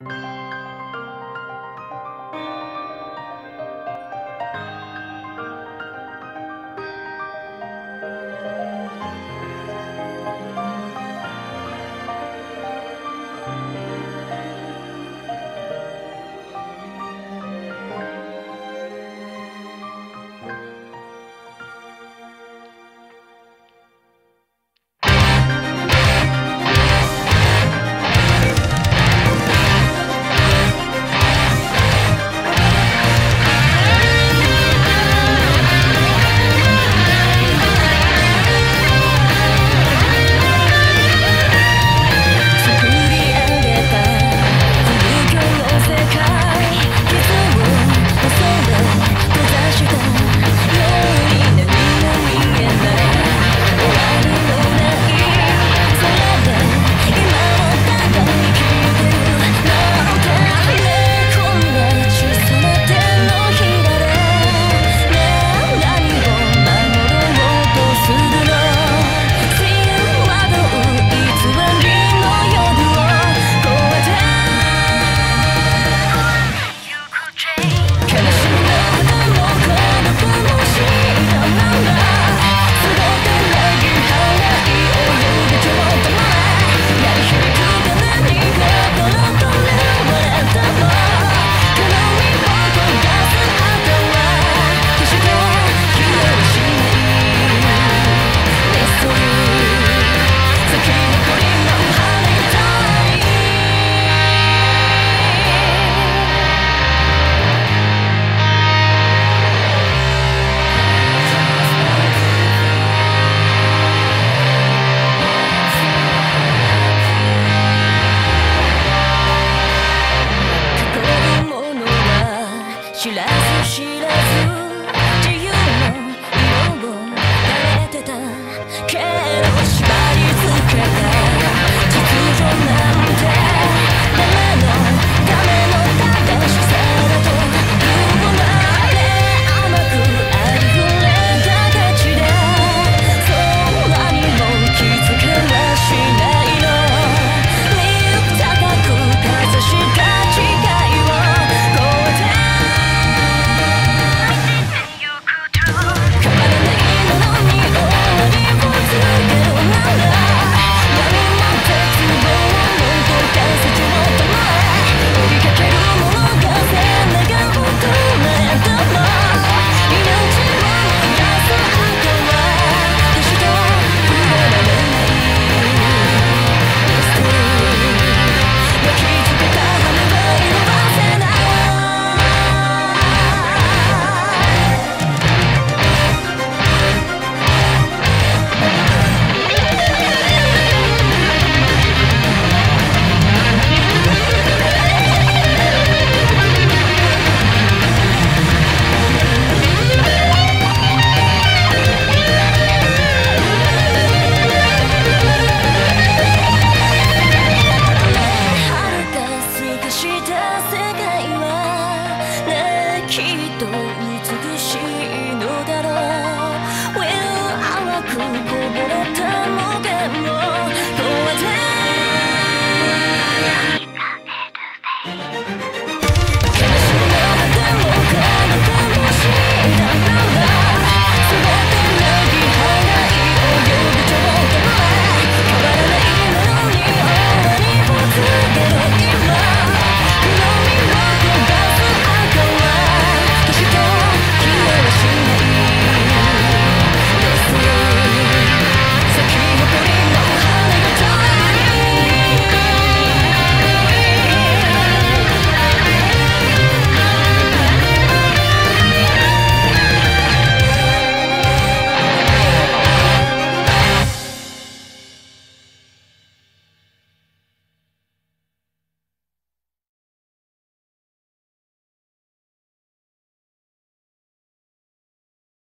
you spatula.